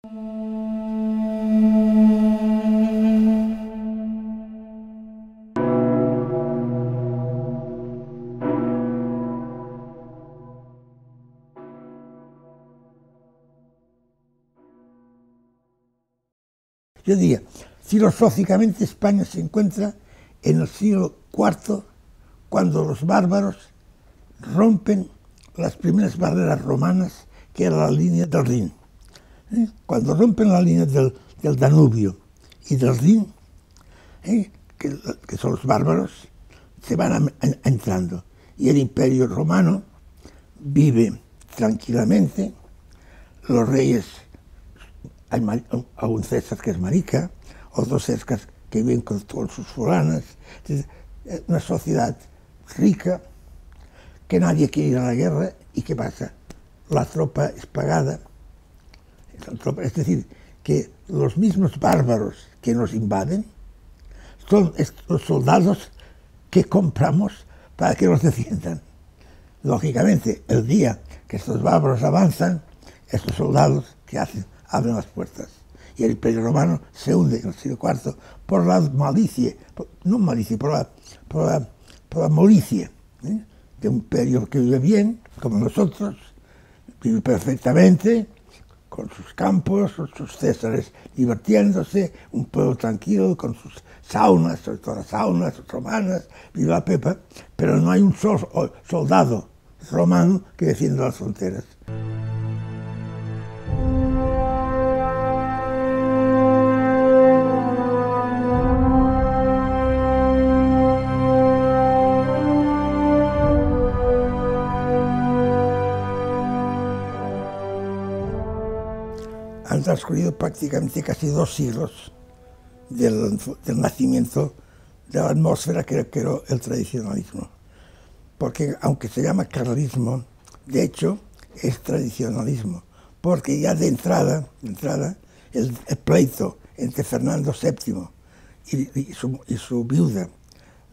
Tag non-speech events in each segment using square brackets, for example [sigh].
Yo diría, filosóficamente España se encuentra en el siglo IV, cuando los bárbaros rompen las primeras barreras romanas, que era la línea del Rin. ¿Eh? Cuando rompen la línea del, Danubio y del Rin, ¿eh? que, son los bárbaros, se van entrando. Y el imperio romano vive tranquilamente, los reyes hay un César que es marica, otros César que viven con, sus fulanas. Una sociedad rica, que nadie quiere ir a la guerra y ¿qué pasa? La tropa es pagada. Es decir, que los mismos bárbaros que nos invaden son los soldados que compramos para que nos defiendan. Lógicamente, el día que estos bárbaros avanzan, estos soldados, ¿qué hacen? abren las puertas. Y el imperio romano se hunde en el siglo IV por la malicia, no malicia, por la, por la, por la malicia ¿eh? de un imperio que vive bien, como nosotros, vive perfectamente, con sus campos, con sus césares divirtiéndose, un pueblo tranquilo, con sus saunas, sobre todo las saunas romanas, vive la pepa, pero no hay un soldado romano que defienda las fronteras. Transcurrido prácticamente casi dos siglos del, nacimiento de la atmósfera que creó el tradicionalismo. Porque aunque se llama carlismo, de hecho es tradicionalismo, porque ya de entrada, de entrada el, pleito entre Fernando VII y, su, viuda,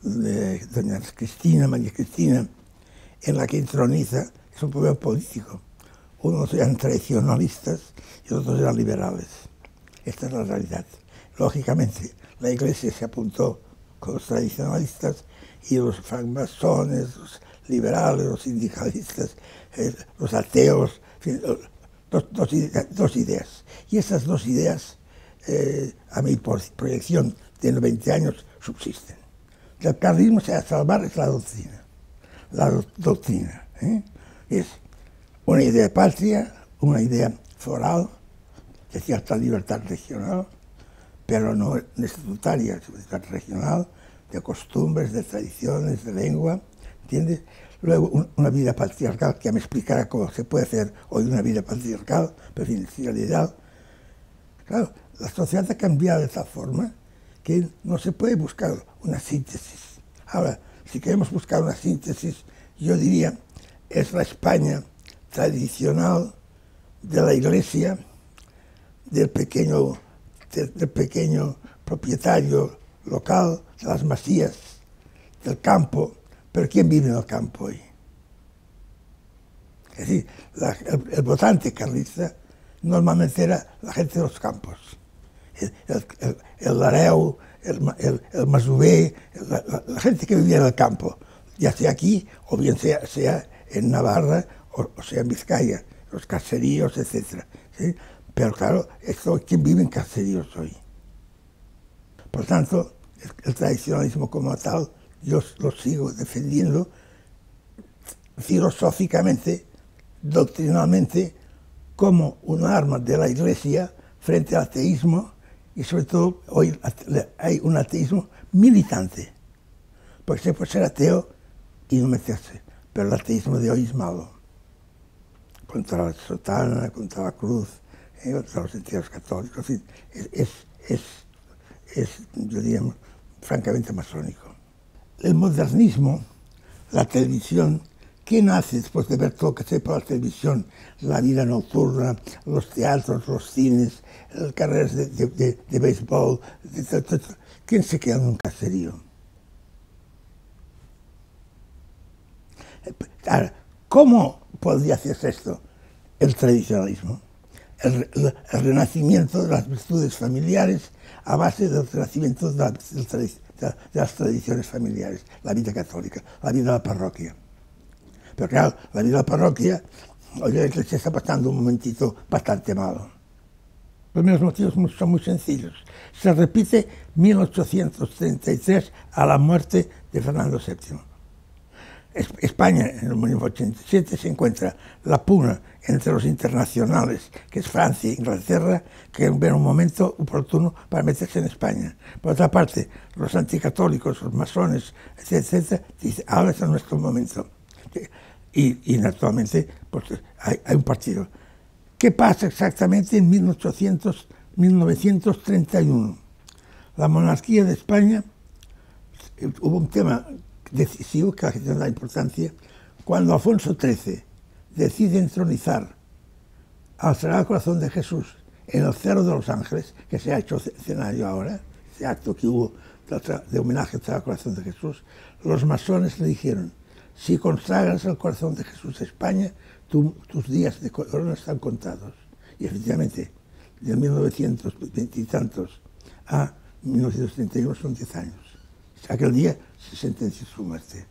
doña Cristina, María Cristina, en la que entroniza, es un problema político unos eran tradicionalistas y otros eran liberales. Esta es la realidad. Lógicamente, la Iglesia se apuntó con los tradicionalistas y los francmasones, los liberales, los sindicalistas, eh, los ateos, dos, ideas. Y esas dos ideas, eh, a mi proyección de 90 años, subsisten. El carlismo se salvar es la doctrina. La doctrina ¿eh? es una idea patria, una idea foral, de cierta libertad regional, pero no estatutaria, libertad regional, de costumbres, de tradiciones, de lengua, ¿entiendes? Luego una vida patriarcal, que me explicará cómo se puede hacer hoy una vida patriarcal, pero sin ideal. Claro, la sociedad ha cambiado de tal forma que no se puede buscar una síntesis. Ahora, si queremos buscar una síntesis, yo diría, es la España tradicional de la iglesia, del pequeño, del pequeño propietario local, de las masías, del campo. Pero ¿quién vive en el campo hoy? Es decir, el, votante carlista normalmente era la gente de los campos. El, el, el Lareu, el, el Masubé, la, gente que vivía en el campo, ya sea aquí o bien sea, sea en Navarra o, sea en Vizcaya, los caseríos, etc. Pero claro, esto, ¿quién vive en caseríos hoy? Por tanto, el, tradicionalismo como tal, yo lo sigo defendiendo filosóficamente, doctrinalmente, como un arma de la Iglesia frente al ateísmo y sobre todo hoy hay un ateísmo militante, porque se puede ser ateo y no meterse, pero el ateísmo de hoy es malo contra la sotana, contra la cruz, eh, contra los entidades católicos. Es, es, es, yo diría, francamente masónico. El modernismo, la televisión, ¿qué nace después de ver todo lo que se por la televisión? La vida nocturna, los teatros, los cines, las carreras de, de, de, béisbol. ¿Quién se queda en un caserío? Ahora, ¿cómo podría hacerse esto? El tradicionalismo. el, renacimiento de las virtudes familiares a base del renacimiento de, las tradiciones familiares, la vida católica, la vida de la parroquia. Pero claro, la vida de la parroquia, hoy se está pasando un momentito bastante malo. Los primeros motivos son muy sencillos. Se repite 1833 a la muerte de Fernando VII. España en el 1987 se encuentra la puna entre los internacionales, que es Francia e Inglaterra, que ven un momento oportuno para meterse en España. Por otra parte, los anticatólicos, los masones, etcétera, dicen, ahora es nuestro momento. Y, naturalmente pues, hay, un partido. ¿Qué pasa exactamente en 1800, 1931? La monarquía de España, hubo un tema decisivo que la importancia, cuando Alfonso XIII decide entronizar al Sagrado Corazón de Jesús en el Cerro de los Ángeles, que se ha hecho escenario ahora, ese acto que hubo de homenaje al Sagrado Corazón de Jesús, los masones le dijeron, si consagras el Corazón de Jesús a España, tus días de corona están contados. Y efectivamente, de 1920 y tantos a 1931 son 10 años. Aquel día se sentenció su muerte.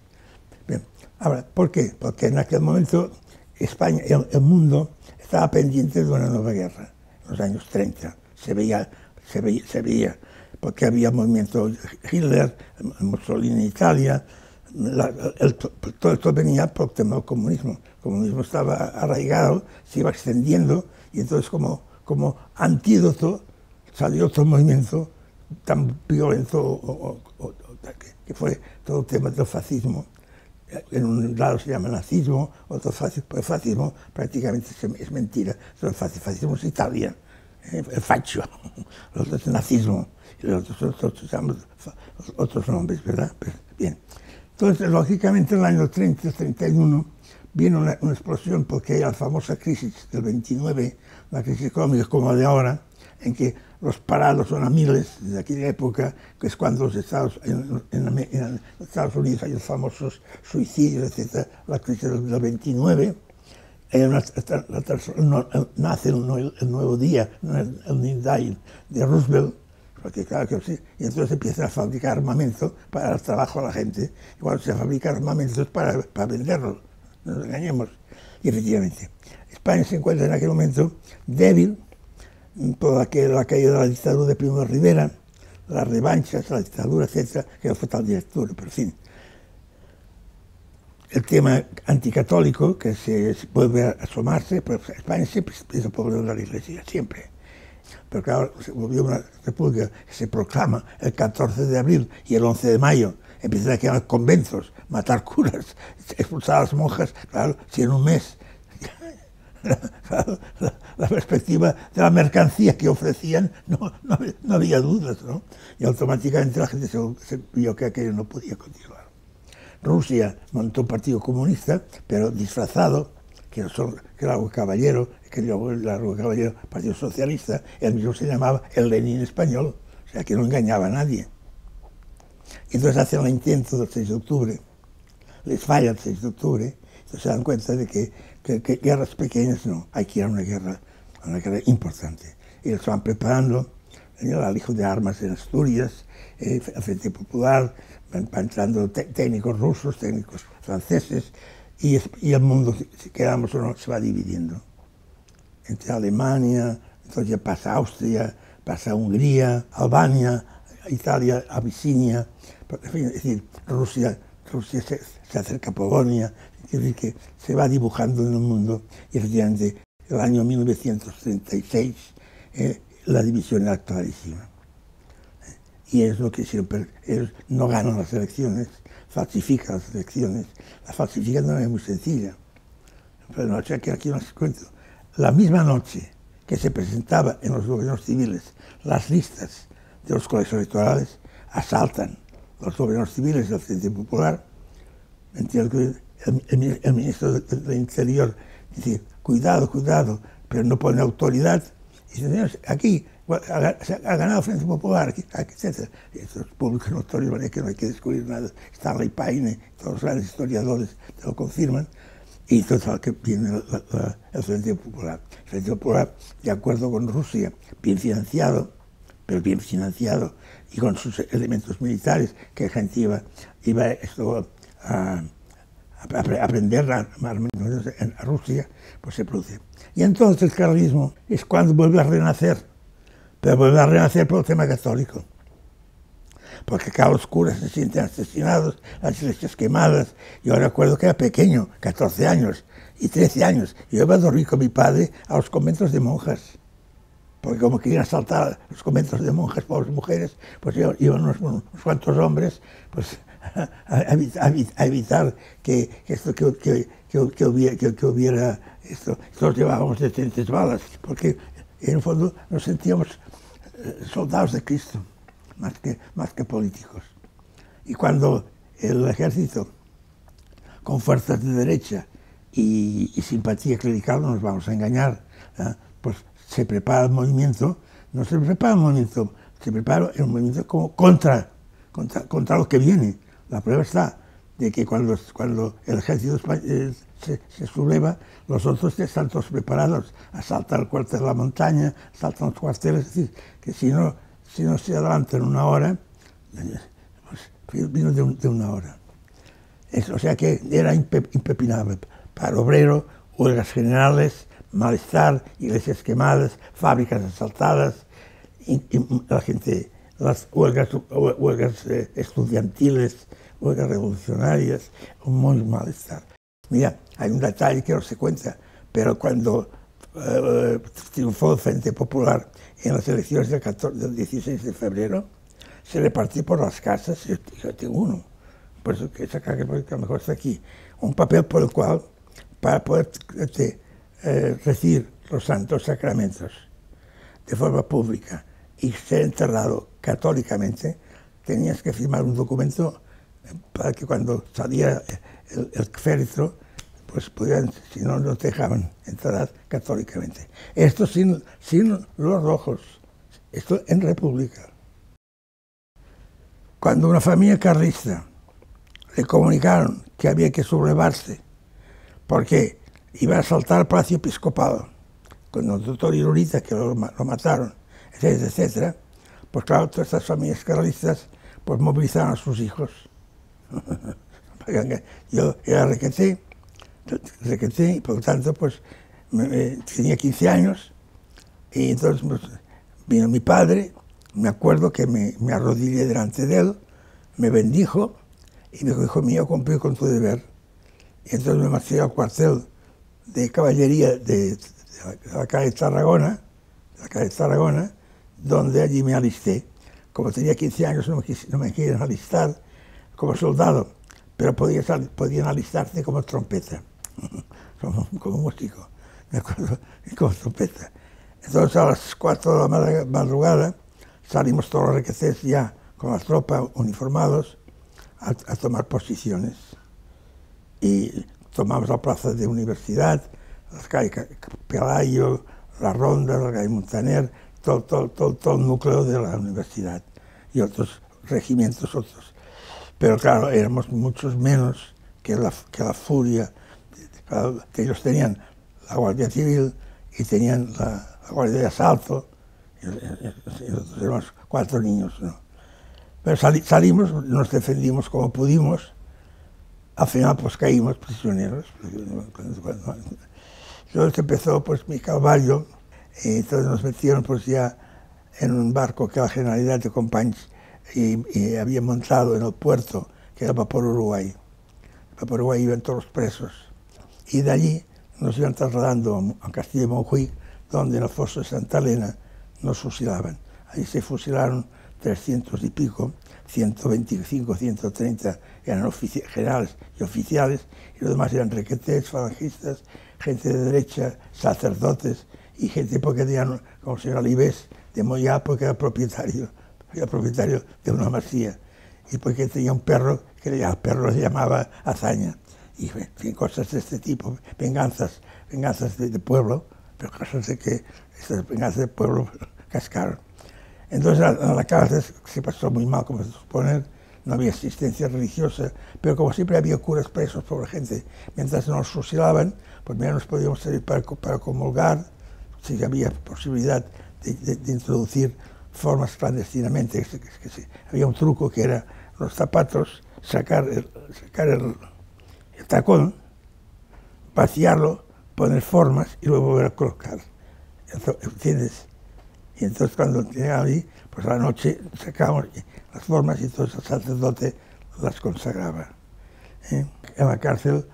Bien, ahora, ¿por qué? Porque en aquel momento España, el, mundo estaba pendiente de una nueva guerra, en los años 30. Se veía, se veía, se veía porque había movimiento Hitler, Mussolini en Italia, todo esto venía por el tema del comunismo. El comunismo estaba arraigado, se iba extendiendo, y entonces como, como antídoto salió otro movimiento tan violento que fue todo el tema del fascismo. En un lado se llama nazismo, otro fascismo, el fascismo prácticamente es mentira. El fascismo es Italia, eh, el facho, el [laughs] otro es nazismo, y los otros, otros nombres, ¿verdad? Pues, bien. Entonces, lógicamente, en el año 30-31 viene una, explosión porque la famosa crisis del 29, la crisis económica como la de ahora, en que los parados son a miles desde aquella época, que es cuando los Estados, en, Estados Unidos hay los famosos suicidios, etc., la crisis del, 29, nace el, nuevo día, el, New Day de Roosevelt, y entonces empieza a fabricar armamento para dar trabajo a la gente, y cuando se fabrica armamento es para, para venderlo, no nos engañemos. Y efectivamente, España se encuentra en aquel momento débil, toda la caída de la dictadura de Primo de Rivera, las revanchas, la dictadura, etcétera, que no fue tal dictadura, pero en fin. El tema anticatólico, que se, vuelve a asomarse, pues España siempre es el pueblo de la Iglesia, siempre. Pero claro, se volvió una república que se proclama el 14 de abril y el 11 de mayo empiezan a quedar conventos, matar curas, expulsar a las monjas, claro, si en un mes la, perspectiva de la mercancía que ofrecían, no, no, había dudas, ¿no? Y automáticamente la gente se, vio que aquello no podía continuar. Rusia montó un partido comunista, pero disfrazado, que, era algo caballero, que era algo caballero, Partido Socialista, él mismo se llamaba el Lenin español, o sea que no engañaba a nadie. Y entonces hacen el intento del 6 de octubre, les falla el 6 de octubre, se dan cuenta de que que, guerras pequeñas no, hay que ir a una guerra, una guerra importante. Y lo estaban preparando, el alijo de armas en Asturias, eh, el Frente Popular, van, entrando técnicos rusos, técnicos franceses, y, y el mundo, si quedamos o no, se va dividiendo. Entre Alemania, entonces ya pasa Austria, pasa Hungría, Albania, Italia, Abisinia, es decir, Rusia, Rusia se, se acerca a Polonia, decir, que se va dibujando en el mundo y efectivamente el año 1936 eh, la división era clarísima. Y es lo que siempre, ellos no ganan las elecciones, falsifican las elecciones. La falsifican no es muy sencilla. Pero no, que aquí no se cuento. La misma noche que se presentaba en los gobiernos civiles las listas de los colegios electorales, asaltan los gobiernos civiles del Frente Popular, entiendo el, ministro del Interior dice, cuidado, cuidado, pero no pone autoridad. Y dice, señores, aquí ha, ganado Frente Popular, etc. Y estos públicos notorios, que no hay que descubrir nada. Stanley Paine, todos los grandes historiadores te lo confirman. y total que viene el Frente Popular. El Frente Popular, de acuerdo con Rusia, bien financiado, pero bien financiado, y con sus elementos militares, que la gente iba, iba esto a, aprender a, Rusia, pues se produce. Y entonces el carlismo es cuando vuelve a renacer, pero vuelve a renacer por el tema católico porque acá los curas se sienten asesinados, las iglesias quemadas. Yo recuerdo que era pequeño, 14 años y 13 años. Yo iba a dormir con mi padre a los conventos de monjas, porque como querían asaltar los conventos de monjas, pobres mujeres, pues iban unos, cuantos hombres pues, a, evitar que, esto que, que, hubiera, que, hubiera esto. Nosotros llevábamos detentes balas, porque en el fondo nos sentíamos eh, soldados de Cristo más que, más que políticos. Y cuando el ejército, con fuerzas de derecha y, simpatía clerical, no nos vamos a engañar, pues se prepara el movimiento, no se prepara el movimiento, se prepara el movimiento como contra, contra, contra lo que viene. La prueba está de que cuando, cuando el ejército eh, se, se, subleva, los otros están todos preparados, asaltan el cuartel de la montaña, asaltan los cuarteles, es decir, que si no si no se adelanta en una hora, pues vino de, una hora. o sea que era impepinable para obrero, huelgas generales, malestar, iglesias quemadas, fábricas asaltadas, y, la gente, las huelgas, huelgas eh, estudiantiles, huelgas revolucionarias, un muy malestar. Mira, hay un detalle que no se cuenta, pero cuando eh, triunfó el Frente Popular en las elecciones del, 14, del 16 de febrero, se repartió por las casas, yo, tengo uno, por eso que saca que a lo mejor está aquí, un papel por el cual, para poder este, eh, recibir los santos sacramentos de forma pública y ser enterrado católicamente, tenías que firmar un documento para que cuando salía el, féretro pues podían, si no, nos dejaban entrar católicamente. Esto sin, sin los rojos, esto en República. Cuando una familia carlista le comunicaron que había que sublevarse porque iba a asaltar el Palacio Episcopal con el doctor Irurita, que lo, mataron, etcétera, etcétera, pues claro, todas estas familias carlistas pues movilizaron a sus hijos. [laughs] Yo era requeté y por lo tanto, pues tenía 15 años y entonces pues, vino mi padre, me acuerdo que me, me, arrodillé delante de él, me bendijo y me dijo, hijo mío, cumplí con tu deber. Y entonces me marché al cuartel de caballería de, la, calle Tarragona, la calle Tarragona, donde allí me alisté. Como tenía 15 años no me, no me querían alistar como soldado, pero podían, podían alistarse como trompeta [laughs] como, músico, me acuerdo, [laughs] como trompeta. Entonces a las 4 de la madrugada salimos todos los requetés ya con la tropa uniformados a, tomar posiciones. Y tomamos la plaza de universidad, las calles Pelayo, la Ronda, la calle Montaner, todo, todo, todo, todo el núcleo de la universidad y otros regimientos otros. Pero claro, éramos muchos menos que la, que la furia que ellos tenían la Guardia Civil y tenían la, Guardia de Asalto, y, nosotros éramos cuatro niños. Pero salimos, nos defendimos como pudimos, al final pues caímos prisioneros. Entonces empezó pues mi calvario, y entonces nos metieron pues ya en un barco que la Generalidad de Compañías y, había montado en el puerto, que era por Uruguay. Por Uruguay iban todos los presos y de allí nos iban trasladando a Castillo de Monjuí, donde en el foso de Santa Elena nos fusilaban. Ahí se fusilaron 300 y pico, 125, 130 eran generales y oficiales, y los demás eran requetés, falangistas, gente de derecha, sacerdotes y gente porque tenían, como el señor Alibés de Moyá, porque era propietario, era propietario de una masía, y porque tenía un perro que el perro le llamaba Azaña y en fin, cosas de este tipo, venganzas, venganzas de, pueblo, pero cosas de que estas venganzas de pueblo cascaron. Entonces a, la cárcel se pasó muy mal, como se supone, no había asistencia religiosa, pero como siempre había curas presos, por gente, mientras nos fusilaban, pues ya nos podíamos salir para, para comulgar, si había posibilidad de, introducir formas clandestinamente. Que, había un truco que era los zapatos, sacar el, sacar el, tacón, vaciarlo, poner formas y luego volver a colocar. ¿Entiendes? Y entonces cuando llegaba ahí, pues a la noche sacábamos las formas y entonces el sacerdote las consagraba. ¿eh? En la cárcel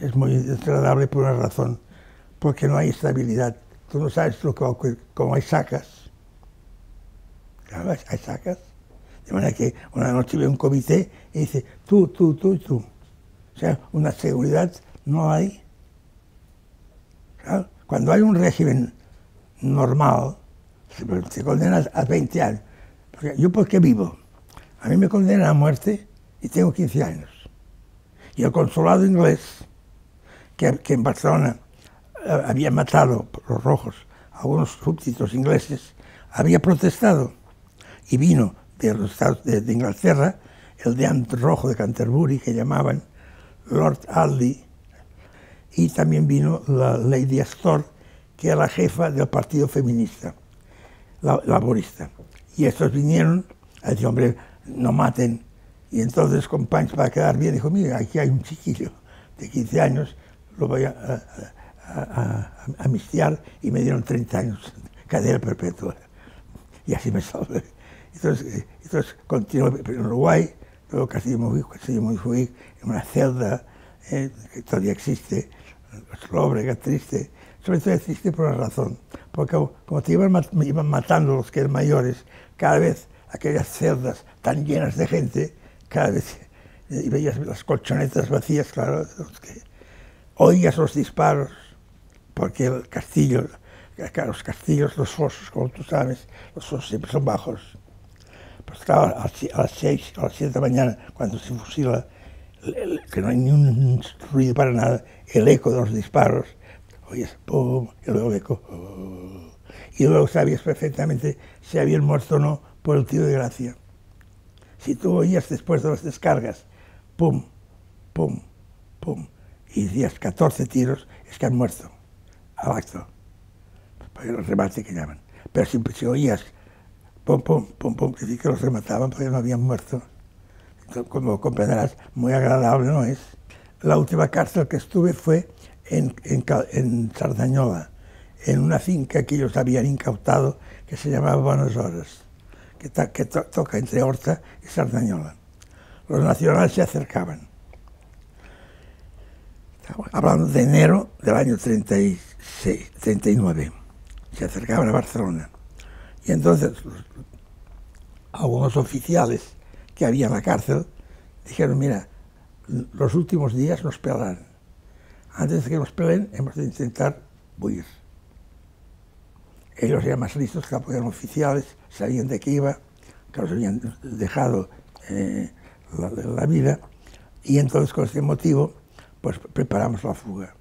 es muy desagradable por una razón, porque no hay estabilidad. Tú no sabes lo que como hay sacas. Hay sacas. De manera que una noche ve un comité y dice, tú, tú, tú y tú. O sea, una seguridad no hay. Cuando hay un régimen normal, se, condena a 20 años. Porque ¿Yo por qué vivo? A mí me condenan a muerte y tengo 15 años. Y el consulado inglés, que, en Barcelona había matado los rojos a algunos súbditos ingleses, había protestado y vino de los Estados de, Inglaterra el de rojo de Canterbury que llamaban Lord Aldley y también vino la Lady Astor que era la jefa del partido feminista laborista. Y estos vinieron a decir hombre no maten y entonces con Panch para quedar bien dijo mira aquí hay un chiquillo de 15 años lo voy a, a, amistiar y me dieron 30 años cadena perpetua. Y así me salvé. Entonces, eh, entonces continué en Uruguay luego Castillo Montjuic en una celda eh, que todavía existe que triste. Sobre todo triste por una razón porque como te iban, iban matando los que eran mayores cada vez aquellas celdas tan llenas de gente cada vez y veías las colchonetas vacías, claro, que oías los disparos, porque el castillo, los castillos, los fosos, como tú sabes, los fosos siempre son bajos. Pues claro, a las seis, a las siete de la mañana, cuando se fusila, que no hay ni un ruido para nada, el eco de los disparos, oyes, pum, y luego el eco, oh, y luego sabías perfectamente si habían muerto o no por el tiro de gracia. Si tú oías después de las descargas, pum, pum, pum, y decías 14 tiros, es que han muerto al acto, para el remate que llaman. Pero si, si oías pum, pum, pum, pum, que sí que los remataban porque no habían muerto. Como comprenderás, muy agradable no es. La última cárcel que estuve fue en, en, en Sardañola, en una finca que ellos habían incautado que se llamaba Buenos Horas que, toca entre Horta y Sardañola. Los nacionales se acercaban. hablando de enero del año 36, 39. Se acercaban a Barcelona. Y entonces algunos oficiales que había en la cárcel dijeron, mira, los últimos días nos pelarán. Antes de que nos pelen, hemos de intentar huir. Ellos eran más listos que eran oficiales, sabían de qué iba, que los habían dejado eh, la, vida, y entonces con este motivo pues preparamos la fuga.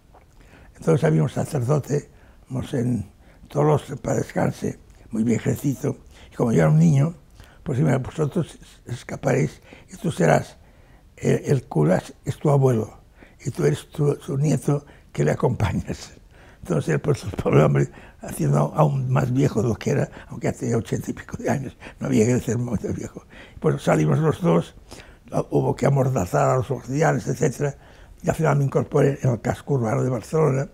Entonces había un sacerdote, en todos para descanse, muy viejecito, y como yo era un niño, pues mira, vosotros escaparéis y tú serás, el, cura es tu abuelo, y tú eres su nieto que le acompañas. Entonces, pues, el pobre hombre, haciendo aún más viejo de lo que era, aunque hace ochenta y pico de años, no había que ser muy viejo. Pues salimos los dos, hubo que amordazar a los guardianes, etc. Y al final me incorporé en el casco urbano de Barcelona.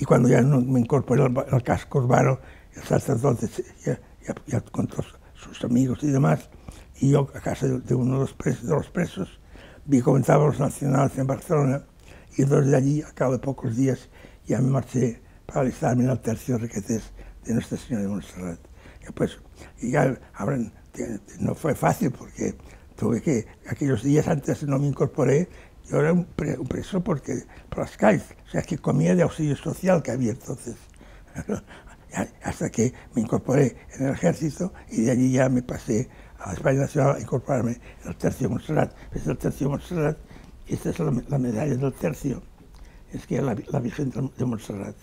Y cuando ya me incorporé en el casco urbano, el sacerdote ya, ya, con todos sus amigos y demás, y yo a casa de, uno de los, presos, de los presos, vi los nacionales en Barcelona, y entonces de allí, a cabo de pocos días, ya me marché para alistarme en el tercio requetés de Nuestra Señora de Montserrat. Y pues, ya no fue fácil porque tuve que, aquellos días antes no me incorporé, yo era un, preso porque, por las calles, o sea, que comía de auxilio social que había entonces. [laughs] Hasta que me incorporé en el ejército y de allí ya me pasé a la España Nacional a incorporarme en el tercio Montserrat. Es el tercio Montserrat, esta es la medalla del tercio es que la, la Virgen de Montserrat,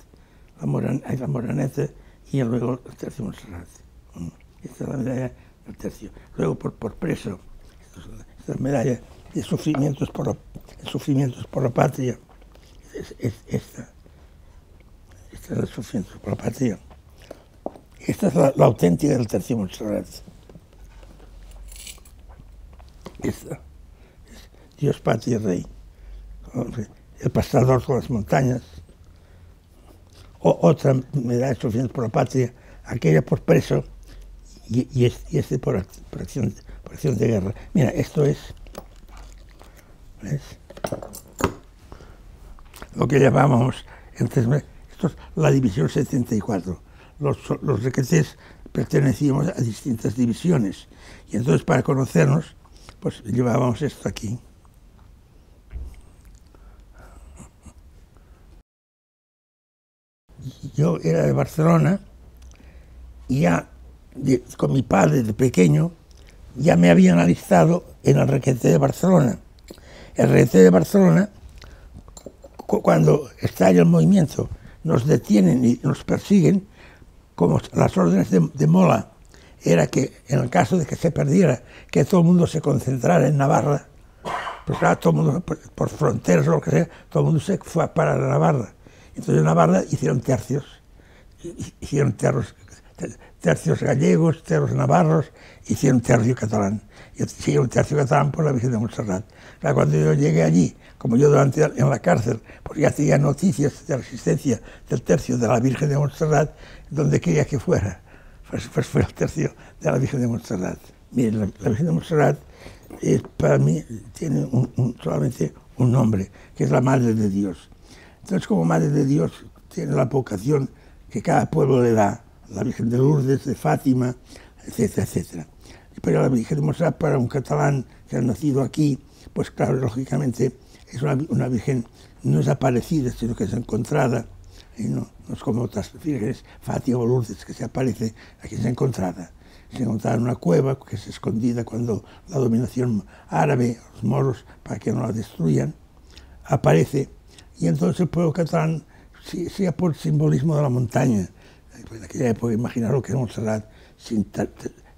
la, Moran, la Moraneta y luego el tercio Montserrat. Mm. Esta es la medalla del tercio. Luego por, por preso, esta medalla de sufrimientos por, sufrimientos por la patria, es, es, esta, esta es de sufrimientos por la patria. Esta es la, la auténtica del tercio Montserrat. Esta es Dios, patria rey. El pastador con las montañas. O, otra medalla de sufrimientos por la patria, aquella por preso y, este, por, acción, por acción de guerra. Mira, esto es lo que llamamos, entonces, esto es la división 74. Los, los requetés pertenecíamos a distintas divisiones y entonces para conocernos, pues llevábamos esto aquí. Yo era de Barcelona y ya con mi padre de pequeño ya me habían alistado en el requete de Barcelona. El requete de Barcelona, cuando estalla el movimiento, nos detienen y nos persiguen, como las órdenes de, Mola era que en el caso de que se perdiera, que todo el mundo se concentrara en Navarra, pues claro, todo el mundo, por, fronteras o lo que sea, todo el mundo se fue a parar a Navarra. Entonces en Navarra hicieron tercios, hicieron tercios, tercios gallegos, tercios navarros, hicieron tercio catalán. Y hicieron tercio catalán por la Virgen de Montserrat. Claro, cuando yo llegué allí, como yo durante en la cárcel, ya tenía noticias de la existencia del tercio de la Virgen de Montserrat, donde quería que fuera. Pues, pues fue el tercio de la Virgen de Montserrat. Miren, la, Virgen de Montserrat para mí tiene solamente un nombre, que es la Madre de Dios. Entonces, como Madre de Dios, tiene la vocación que cada pueblo le da, la Virgen de Lourdes, de Fátima, etcétera, etcétera. Pero la Virgen de Montserrat, para un catalán que ha nacido aquí, pues claro, lógicamente, es una, una Virgen, no es aparecida, sino que es encontrada, no, es como otras vírgenes, Fátima o Lourdes, que se aparece, aquí es encontrada. Se encontraba en una cueva que es escondida cuando la dominación árabe, los moros, para que no la destruyan, aparece. Y entonces el pueblo catalán, sea por el simbolismo de la montaña, en aquella época imaginar lo que era Montserrat, sin,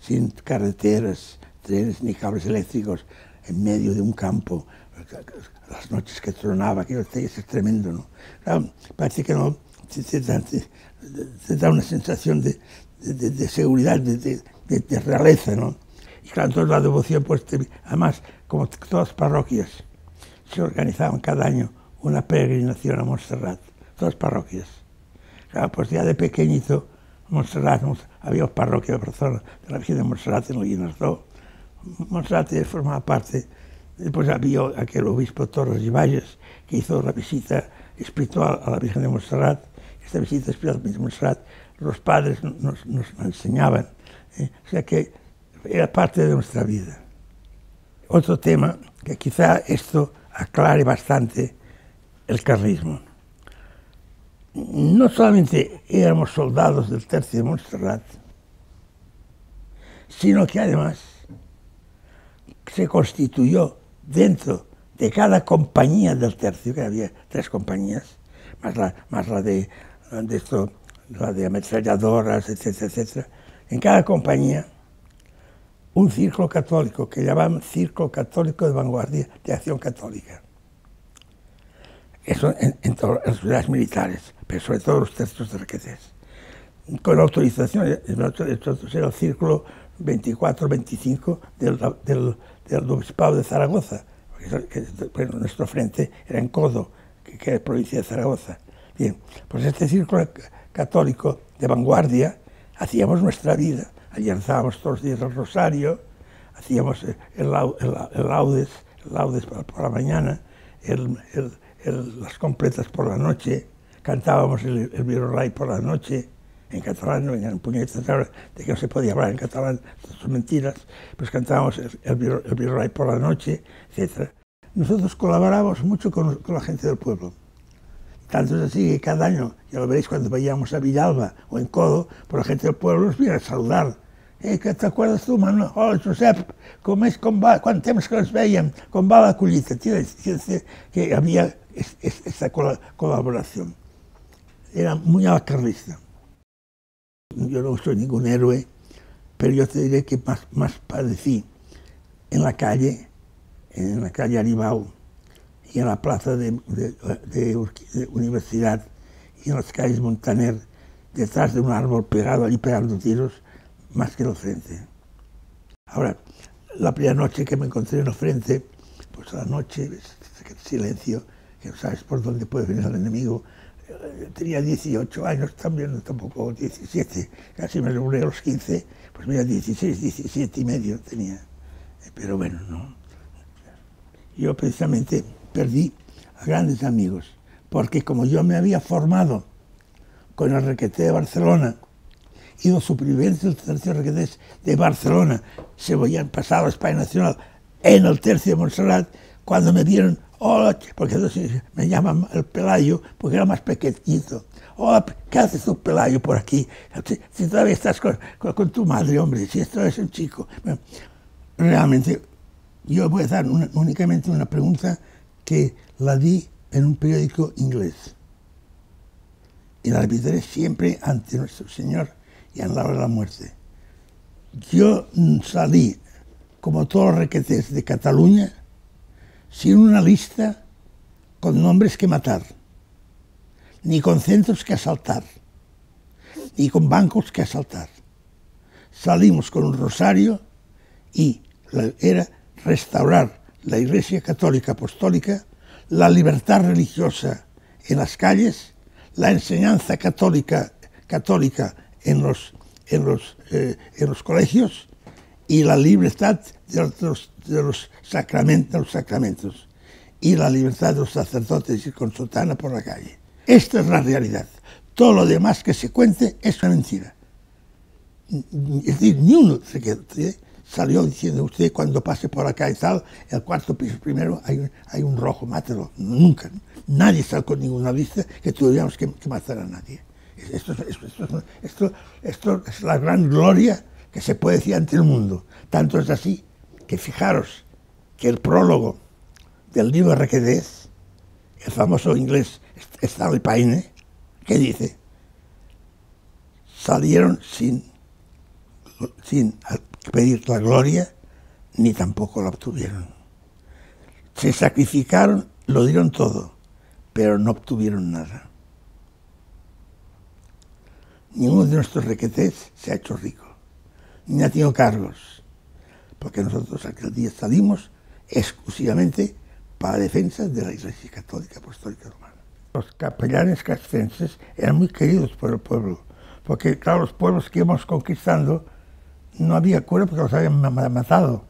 sin carreteras, trenes ni cables eléctricos, en medio de un campo, las noches que tronaba, aquello es tremendo, ¿no? Claro, parece que no, te, te, te da una sensación de, de, de seguridad, de, de, realeza, ¿no? Y claro, entonces la devoción, pues, además, como todas las parroquias, se organizaban cada año una peregrinación a Montserrat, todas parroquias. Claro, pues ya de pequeñito, Montserrat, había parroquia de Barcelona, de la Virgen de Montserrat en el Guinardó. Montserrat formaba parte, después había aquel obispo Torres y Valles, que hizo la visita espiritual a la Virgen de Montserrat. Esta visita espiritual a la Virgen de Montserrat, los padres nos, nos enseñaban. ¿eh? O sea que era parte de nuestra vida. Otro tema, que quizá esto aclare bastante el carlismo. No solamente éramos soldados del tercio de Montserrat, sino que además se constituyó dentro de cada compañía del tercio, que había tres compañías, más la, más la de, de esto, la de ametralladoras, etcétera, etcétera, en cada compañía un círculo católico que llamaban Círculo Católico de Vanguardia de Acción Católica. Eso en, las unidades militares, sobre todo los tercios de requetés. Con autorización, entonces era el círculo 24-25 del, del, del Obispado de Zaragoza, que, bueno, nuestro frente era en Codo, que, que es provincia de Zaragoza. Bien, pues este círculo católico de vanguardia hacíamos nuestra vida. Allí rezábamos todos los días el rosario, hacíamos el, el, el laudes, el laudes por la mañana, el, el, el, las completas por la noche, cantábamos el, el virrey por la noche, en catalán, no en puñetas de que no se podía hablar en catalán, son mentiras, pues cantábamos el, el, virrey por la noche, etc. Nosotros colaborábamos mucho con, la gente del pueblo. Tanto es así que cada año, ya lo veréis cuando vayamos a Villalba o en Codo, por la gente del pueblo nos viene a saludar. Eh, que t'acordes tu, Manuel? Hola, Josep, com és, com va, quant temps que ens veiem, com va la? Que havia esta colaboración. Era muy carlista. Yo no soy ningún héroe, pero yo te diré que más, más padecí en la calle, en la calle Aribau y en la plaza de, Universidad y en las calles Montaner, detrás de un árbol pegado allí pegando tiros, más que en el frente. Ahora, la primera noche que me encontré en el frente, pues la noche, silencio, que no sabes por dónde puede venir el enemigo. Eh, tenía 18 años también, tampoco 17, casi me logré a los 15, pues mira, 16, 17 y medio tenía. Eh, pero bueno, no. Yo precisamente perdí a grandes amigos, porque como yo me había formado con el requete de Barcelona, y los supervivientes del tercio requete de Barcelona se habían pasado a España Nacional en el tercio de Montserrat, cuando me vieron, hola, porque me llaman el Pelayo, porque era más pequeñito. Hola, ¿qué haces tú, Pelayo, por aquí? Si, todavía estás con, tu madre, hombre, si esto es un chico. realmente, yo voy a dar únicamente una pregunta que la di en un periódico inglés. Y la repetiré siempre ante nuestro Señor y en la hora de la muerte. Yo salí, como todos los requetes de Cataluña, sin una lista con nombres que matar, ni con centros que asaltar, ni con bancos que asaltar. Salimos con un rosario y era restaurar la Iglesia Católica Apostólica, la libertad religiosa en las calles, la enseñanza católica, eh, en los colegios y la libertad de los, de los, sacramentos, los sacramentos y la libertad de los sacerdotes y con sotana por la calle. Esta es la realidad. Todo lo demás que se cuente es una mentira. Es decir, ni uno se quedó, salió diciendo usted cuando pase por acá y tal, el cuarto piso primero hay, hay un rojo, mátelo. Nunca. Nadie salió con ninguna lista que tuviéramos que, matar a nadie. Esto, esto, esto, esto, es la gran gloria que se puede decir ante el mundo. Tanto es así que fijaros que el prólogo del libro Requedés, el famoso inglés Stanley Paine, que dice, salieron sin, sin pedir la gloria, ni tampoco la obtuvieron. Se sacrificaron, lo dieron todo, pero no obtuvieron nada. Ninguno de nuestros requetés se ha hecho rico, tenido cargos, porque nosotros aquel día salimos exclusivamente para defensa de la Iglesia Católica Apostólica Romana. Los capellanes castrenses eran muy queridos por el pueblo, porque claro, los pueblos que íbamos conquistando no había cura porque los habían matado.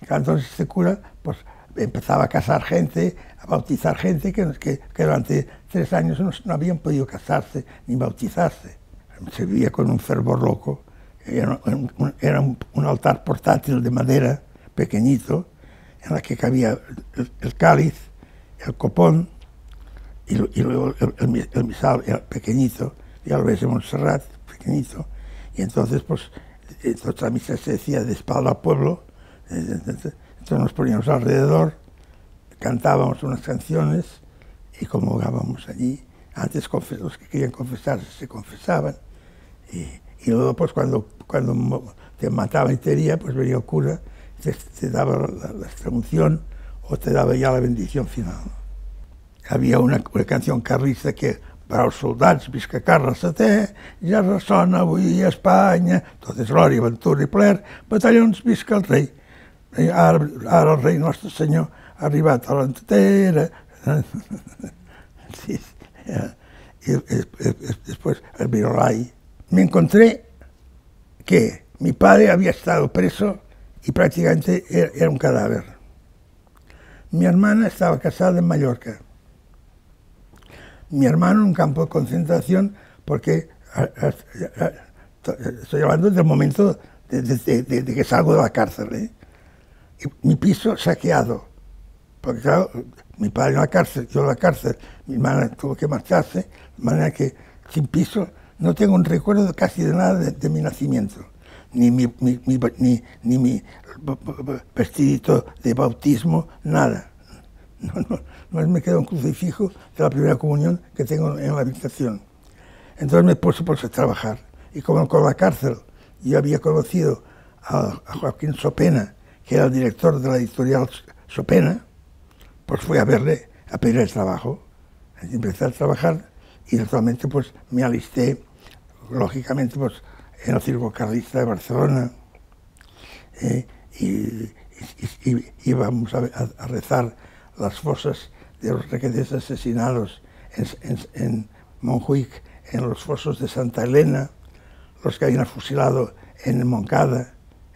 Entonces este cura pues, empezaba a casar gente, a bautizar gente que, que, durante tres años no, habían podido casarse ni bautizarse. Se vivía con un fervor loco era, un, altar portátil de madera pequeñito en la que cabía el, cáliz, el copón y, luego el, misal era pequeñito, ya lo ves de Montserrat, pequeñito, y entonces pues la misa se decía de espalda al pueblo, entonces nos poníamos alrededor, cantábamos unas canciones y comulgábamos allí. Antes los que querían confesarse se confesaban y, y luego, pues cuando, cuando te mataba y te hería, pues venía el cura, te, te daba la, la, o te daba ya la bendición final. Había una, una canción carlista que para els soldats visca Carles VII, ja ressona avui a Espanya, tot és glòria, aventura i plaer, batallons visca el rei. Ara, ara el rei nostre senyor ha arribat a l'entera. sí, ja. I, i, i, després el Virolai me encontré que mi padre había estado preso y prácticamente era un cadáver. Mi hermana estaba casada en Mallorca. Mi hermano en un campo de concentración porque estoy hablando del momento de, que salgo de la cárcel. ¿eh? Mi piso saqueado. Porque mi padre en la cárcel, yo en la cárcel, mi hermana tuvo que marcharse, de manera que sin piso no tengo un recuerdo casi de nada de, mi nacimiento, ni mi, mi vestidito de bautismo, nada. No, me queda un crucifijo de la primera comunión que tengo en la habitación. Entonces me puse a trabajar. Y como con la cárcel yo había conocido a, Joaquín Sopena, que era el director de la editorial Sopena, pues fui a verle a pedirle trabajo. Empecé a trabajar y naturalmente pues me alisté, lógicamente, pues en el Circo Carlista de Barcelona eh, y, íbamos a, rezar las fosas de los requetes asesinados en, en, Montjuic, en los fosos de Santa Elena, los que habían fusilado en Moncada,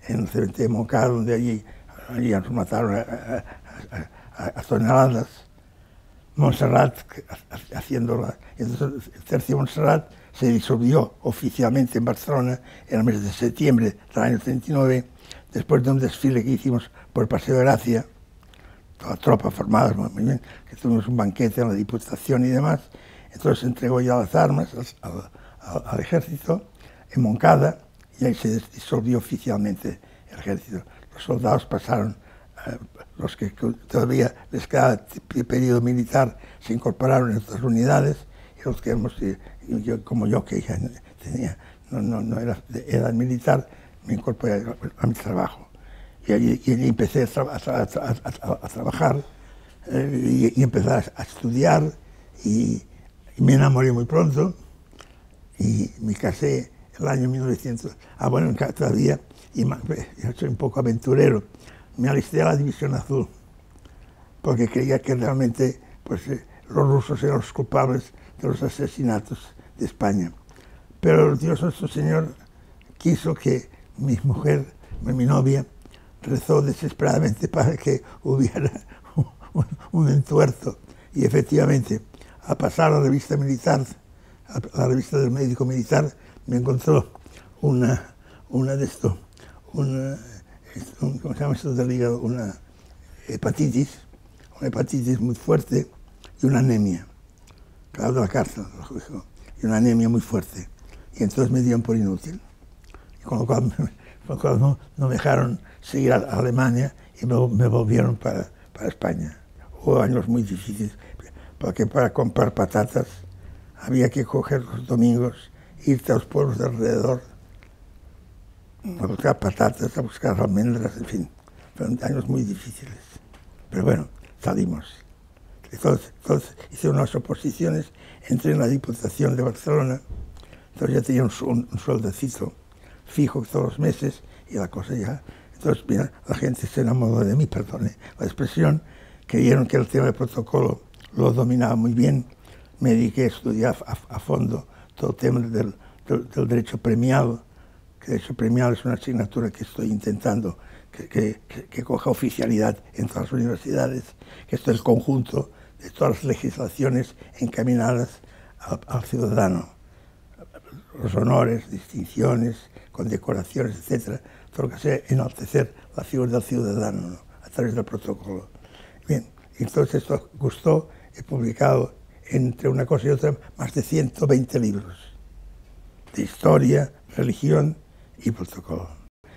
en el cementerio de Moncada, donde allí, allí nos mataron a, toneladas. Montserrat haciendo la... Entonces, el tercio Montserrat se disolvió oficialmente en Barcelona en el mes de septiembre del año 39, después de un desfile que hicimos por el Paseo de Gracia, toda tropa formada, muy bien, que tuvimos un banquete en la Diputación y demás. Entonces entregó ya las armas al, ejército en Moncada y ahí se disolvió oficialmente el ejército. Los soldados pasaron, eh, los que todavía les quedaba periodo militar, se incorporaron en otras unidades y los que hemos, como yo que tenía, no, no, no era militar, me incorporé a mi trabajo. Y allí, empecé a, trabajar eh, y, empecé a estudiar y, me enamoré muy pronto y me casé el año 1900. Ah, bueno, todavía, y yo soy un poco aventurero, me alisté a la División Azul porque creía que realmente pues, eh, los rusos eran los culpables de los asesinatos de España. Pero Dios nuestro Señor quiso que mi mujer, mi novia, rezó desesperadamente para que hubiera [laughs] un, entuerto. Y efectivamente, a pasar a la revista militar, a la revista del médico militar, me encontró una, una de esto, ¿cómo se llama esto del hígado? Una hepatitis, una hepatitis muy fuerte y una anemia. Claro, de la cárcel, y una anemia muy fuerte. Y entonces me dieron por inútil. con lo cual, [laughs] no, me dejaron seguir a Alemania y me, volvieron para, para, España. Hubo años muy difíciles, porque para comprar patatas había que coger los domingos, irte a los pueblos de alrededor, a buscar patatas, a buscar almendras, en fin. Fueron años muy difíciles. Pero bueno, salimos. Entonces, entonces hice unas oposiciones, entré en la Diputación de Barcelona, entonces ya tenía un, un, sueldecito fijo todos los meses y la cosa ya... Entonces, mira, la gente se enamoró de mí, perdone la expresión, creyeron que el tema del protocolo lo dominaba muy bien, me dediqué a estudiar a, fondo todo el tema del, del, derecho premiado, que derecho premiado es una asignatura que estoy intentando que, que, que, coja oficialidad en todas las universidades, que esto es el conjunto de todas las legislaciones encaminadas al, ciudadano, los honores, distinciones, condecoraciones, etcétera, todo lo que sea enaltecer la figura del ciudadano a través del protocolo. Bien, entonces esto gustó, he publicado entre una cosa y otra más de 120 libros de historia, religión y protocolo.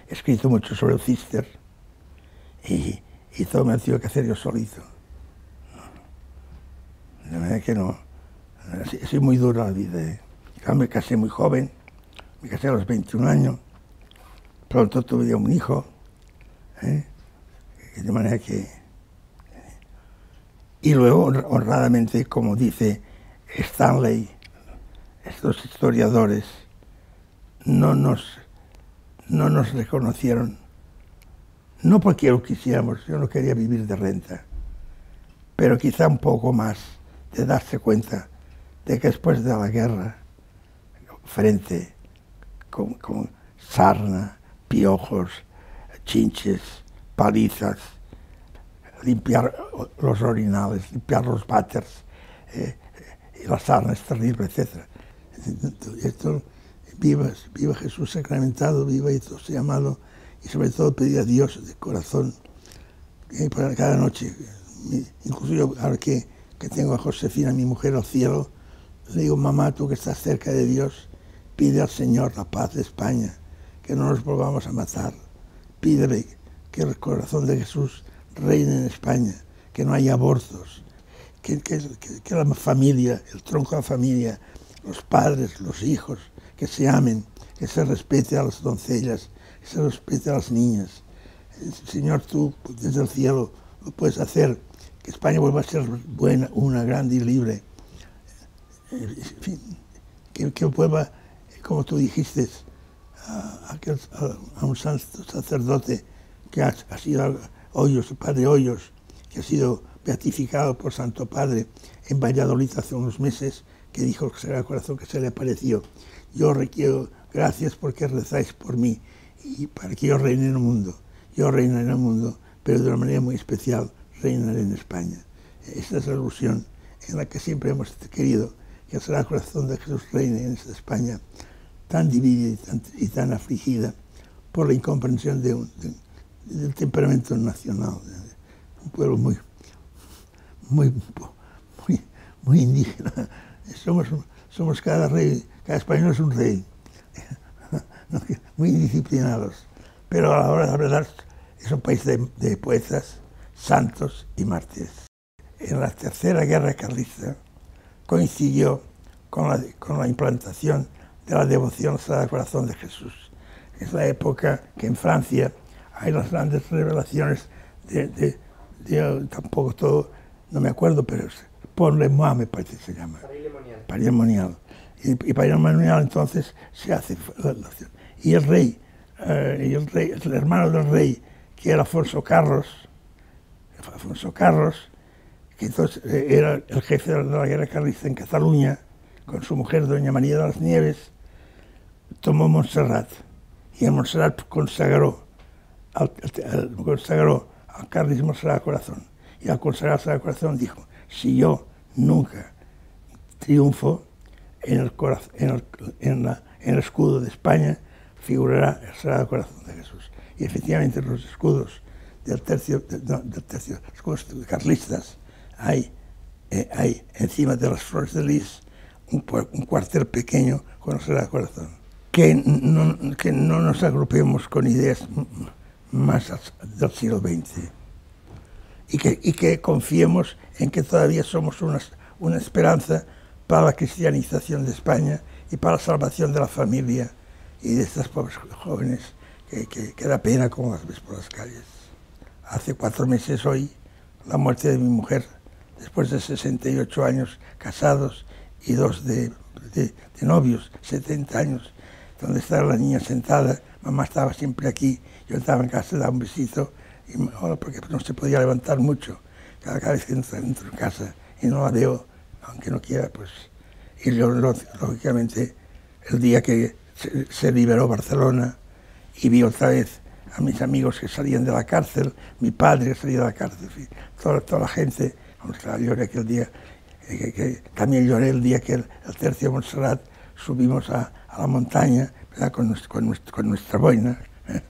He escrito mucho sobre el cister y, todo me ha tenido que hacer yo solito. De manera que no. Sido muy dura la vida. ¿eh? Me casé muy joven, me casé a los 21 años, pronto tuve ya un hijo, ¿eh? de manera que... Y luego, honradamente, como dice Stanley, estos historiadores no nos, no nos reconocieron, no porque lo quisiéramos, yo no quería vivir de renta, pero quizá un poco más de darse cuenta de que después de la guerra, frente con, sarna, piojos, chinches, palizas, limpiar los orinales, limpiar los váteres, eh, y la sarna es terrible, etc. Esto, viva, viva Jesús sacramentado, viva y todo llamado, y sobre todo pedir a Dios de corazón eh, para cada noche. Incluso yo, ahora que que tengo a Josefina, mi mujer, al cielo, le digo, mamá, tú que estás cerca de Dios, pide al Señor la paz de España, que no nos volvamos a matar. Pídele que el corazón de Jesús reine en España, que no haya abortos, que, que, la familia, el tronco de la familia, los padres, los hijos, que se amen, que se respete a las doncellas, que se respete a las niñas, Señor, tú desde el cielo lo puedes hacer, que España vuelva a ser buena, una, grande y libre. En fin, que, que vuelva, como tú dijiste, a, a, un santo sacerdote que ha, sido Hoyos, padre Hoyos, que ha sido beatificado por Santo Padre en Valladolid hace unos meses, que dijo que será el corazón que se le apareció. Yo requiero gracias porque rezáis por mí y para que yo reine en el mundo. Yo reinaré en el mundo, pero de una manera muy especial reinaré en España. Esta es la ilusión en la que siempre hemos querido que el corazón de Jesús reine en esta España tan dividida y tan, afligida por la incomprensión de del temperamento nacional, un pueblo muy, muy, muy, muy indígena. Somos, somos cada rey, cada español es un rey, [laughs] muy indisciplinados, pero a la hora de hablar es un país de, de poetas, santos y mártires. En la tercera guerra carlista coincidió con la, con la implantación de la devoción al Sagrado Corazón de Jesús. Es la época que en Francia hay las grandes revelaciones de, de, tampoco todo, no me acuerdo, pero es Ponle Moi, me parece que se llama. París Monial. Y, y París Monial entonces se hace la, Y el rey, eh, y el rey, el hermano del rey, que era Afonso Carlos, Afonso Carlos, que entonces eh, era el jefe de la guerra carlista en Cataluña, con su mujer, doña María de las Nieves, tomó Montserrat y en Montserrat consagró al, al, consagró al carlismo Sagrado Corazón. Y al consagrar Sagrado Corazón dijo, si yo nunca triunfo, en el, escudo de España figurará el Sagrado Corazón de Jesús. Y efectivamente los escudos del tercio, no, del tercio carlistas, hay, eh, hay encima de las flores de lis un, cuartel pequeño con el Sagrado Corazón que no, que no nos agrupemos con ideas más del siglo XX y que, y que confiemos en que todavía somos una, una esperanza para la cristianización de España y para la salvación de la familia y de estas pobres jóvenes que, que, que, da pena como las ves por las calles. Hace cuatro meses hoy la muerte de mi mujer, después de 68 años casados y dos de, de, novios, 70 años, donde estaba la niña sentada, mamá estaba siempre aquí, yo estaba en casa, le daba un besito, y, porque no se podía levantar mucho, cada, vez que entro, en casa y no la veo, aunque no quiera, pues... Y lógicamente, el día que se, liberó Barcelona y vi otra vez a mis amigos que salían de la cárcel, mi padre salía de la cárcel, toda, toda la gente, lloré aquel día, eh, también lloré el día que el, tercio de Montserrat subimos a, la montaña con, nuestra boina, ¿eh?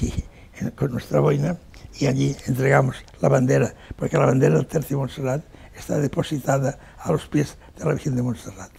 [laughs] y, con nuestra boina, y allí entregamos la bandera, porque la bandera del Tercio de Montserrat está depositada a los pies de la Virgen de Montserrat.